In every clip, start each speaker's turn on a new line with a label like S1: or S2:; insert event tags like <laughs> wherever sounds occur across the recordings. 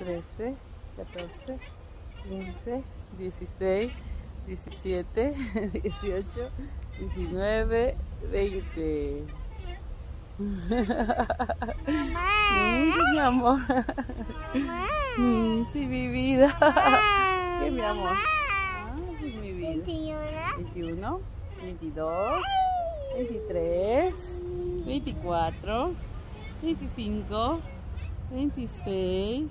S1: 13, 14, 15, 16, 17, 18, 19, 20.
S2: Mamá.
S1: Mm, mi amor.
S2: Mamá.
S1: Mm, sí, mi vida. ¿Qué, mi amor?
S2: Mamá.
S1: Ah, sí, mi vida.
S2: 21.
S1: 21, 22, 23, 24, 25, 26,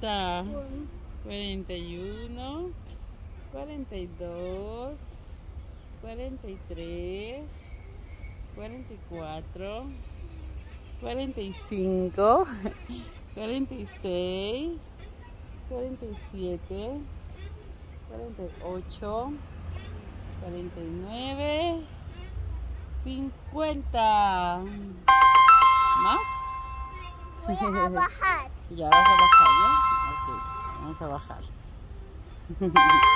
S1: 40, 41, 42, 43, 44, 45, 46, 47, 48, 49, 50. ¿Más?
S2: Voy a bajar.
S1: Ya vas a bajar, ¿ya? Ok, vamos a bajar. <laughs>